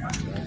Ooh.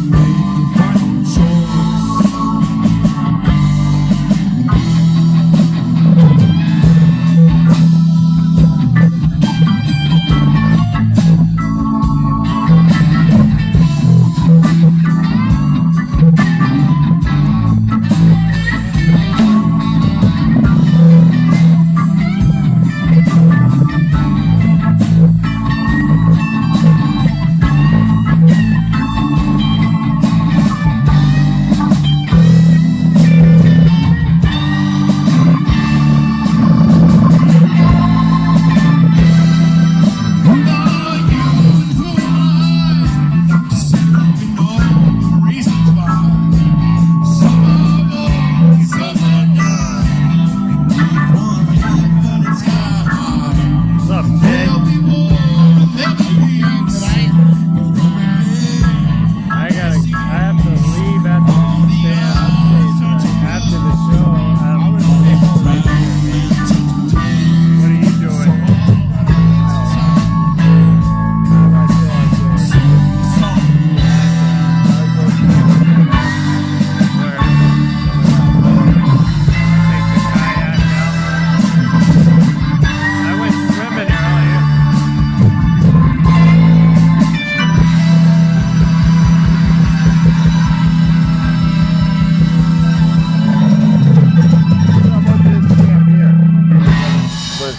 It's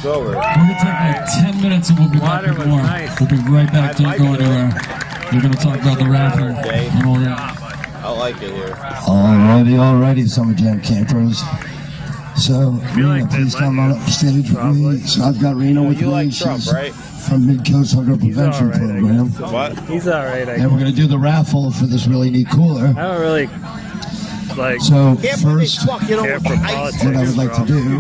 over. We're gonna take like 10 minutes and we'll be back Water with more. nice. We'll be right back. Don't like go anywhere. We're gonna talk about the raffle Day. and all that. I like it here. Alrighty, alrighty, Summer Jam campers. So, Rena, like please that, come on up stage with Probably. me. So I've got Rena with You me. like Trump, She's right? from Mid Coast Hunger Prevention alright, I Program. What? He's all right. I, And we're going to do the raffle for this really neat cooler. I don't really like So, Can't believe they first, fucking care for over ice. politics. what I would like to do